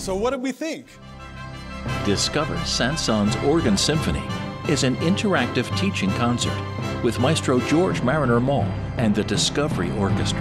So, what did we think? Discover Saint-Saëns' Organ Symphony is an interactive teaching concert with Maestro George Marriner Maull and the Discovery Orchestra.